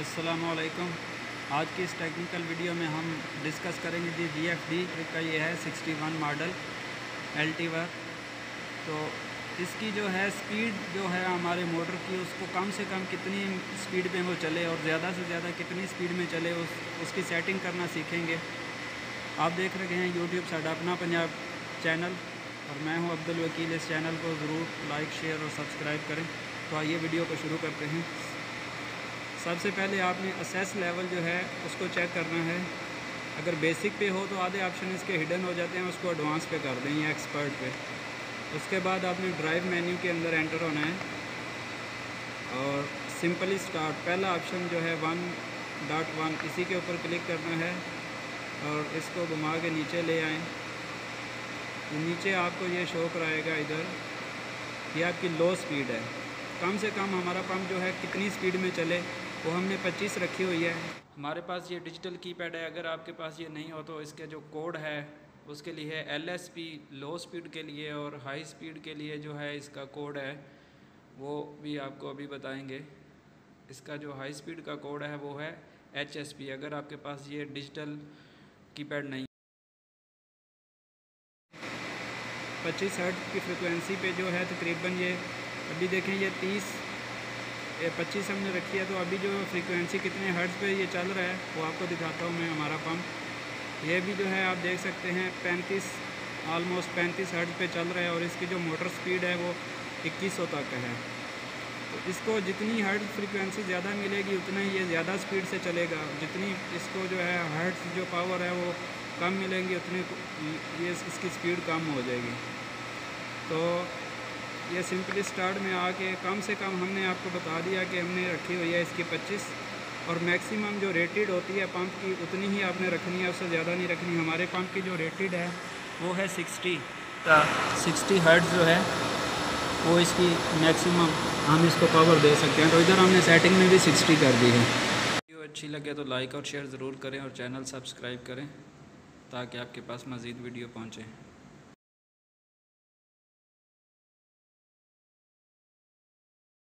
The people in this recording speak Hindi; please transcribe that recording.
असलकम आज की इस टेक्निकल वीडियो में हम डिस्कस करेंगे जी जी एफ़ डी का ये है 61 मॉडल एल टी वर तो इसकी जो है स्पीड जो है हमारे मोटर की, उसको कम से कम कितनी स्पीड में वो चले और ज़्यादा से ज़्यादा कितनी स्पीड में चले, उस, उसकी सेटिंग करना सीखेंगे। आप देख रहे हैं यूट्यूब साडा अपना पंजाब चैनल और मैं हूँ अब्दुल वकील। इस चैनल को ज़रूर लाइक, शेयर और सब्सक्राइब करें। तो आइए वीडियो को शुरू करते हैं। सबसे पहले आपने असेस लेवल जो है, उसको चेक करना है। अगर बेसिक पे हो तो आधे ऑप्शन इसके हिडन हो जाते हैं, उसको एडवांस पे कर दें या एक्सपर्ट पे। उसके बाद आपने ड्राइव मेन्यू के अंदर एंटर होना है। और सिंपली स्टार्ट पहला ऑप्शन जो है वन डॉट वन इसी के ऊपर क्लिक करना है। और इसको घुमा के नीचे ले आएँ। तो नीचे आपको ये शो कराएगा इधर ये आपकी लो स्पीड है। कम से कम हमारा पंप जो है कितनी स्पीड में चले। वो हमने 25 रखी हुई है। हमारे पास ये डिजिटल कीपैड है अगर आपके पास ये नहीं हो तो इसके जो कोड है उसके लिए L S P low speed के लिए और हाई स्पीड के लिए जो है इसका कोड है वो भी आपको अभी बताएँगे। इसका जो हाई स्पीड का कोड है वो है एच एस पी अगर आपके पास ये डिजिटल कीपैड नहीं पच्चीस हर्ट की फ्रिक्वेंसी पे जो है तकरीबन ये अभी देखें ये तीस पच्चीस हमने रखी है तो अभी जो फ्रीक्वेंसी कितने हर्ट्ज़ पे ये चल रहा है, वो आपको दिखाता हूँ मैं हमारा पंप ये भी जो है, आप देख सकते हैं, पैंतीस आलमोस्ट पैंतीस हर्ट्ज़ पे चल रहा है, और इसकी जो मोटर स्पीड है, वो इक्कीस सौ तक है। तो इसको जितनी हर्ट्ज फ्रीक्वेंसी ज़्यादा मिलेगी, उतना ही ये ज़्यादा स्पीड से चलेगा। जितनी इसको जो है हर्ट जो पावर है, वो कम मिलेंगी, उतनी ये इसकी स्पीड कम हो जाएगी। तो ये सिंपली स्टार्ट में आके कम से कम हमने आपको बता दिया कि हमने रखी हुई है इसकी 25 और मैक्सिमम जो रेटेड होती है पंप की, उतनी ही आपने रखनी है, उससे ज़्यादा नहीं रखनी। हमारे पंप की जो रेटेड है, वो है 60 सिक्सटी हर्ट जो है, वो इसकी मैक्सिमम हम इसको पावर दे सकते हैं। तो इधर हमने सेटिंग में भी 60 कर दी है। वीडियो अच्छी लगे तो लाइक और शेयर ज़रूर करें और चैनल सब्सक्राइब करें, ताकि आपके पास मज़ीद वीडियो पहुँचे।